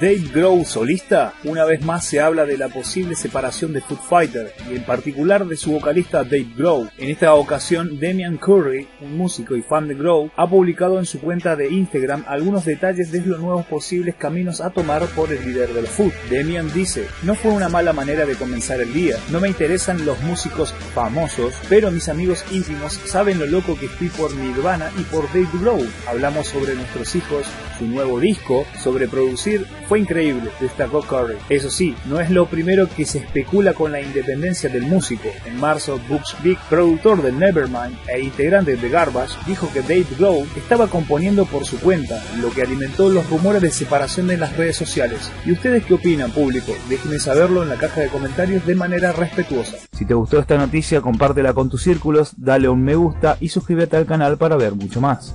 Dave Grohl solista, una vez más se habla de la posible separación de Foot Fighter y en particular de su vocalista Dave Grohl. En esta ocasión, Damian Curry, un músico y fan de Grohl, ha publicado en su cuenta de Instagram algunos detalles de los nuevos posibles caminos a tomar por el líder del Foot. Damian dice, no fue una mala manera de comenzar el día, no me interesan los músicos famosos, pero mis amigos íntimos saben lo loco que estoy por Nirvana y por Dave Grohl. Hablamos sobre nuestros hijos, su nuevo disco, sobre producir fue increíble, destacó Curry. Eso sí, no es lo primero que se especula con la independencia del músico. En marzo, Books Big, productor de Nevermind e integrante de Garbage, dijo que Dave Grohl estaba componiendo por su cuenta, lo que alimentó los rumores de separación en las redes sociales. ¿Y ustedes qué opinan, público? Déjenme saberlo en la caja de comentarios de manera respetuosa. Si te gustó esta noticia, compártela con tus círculos, dale un me gusta y suscríbete al canal para ver mucho más.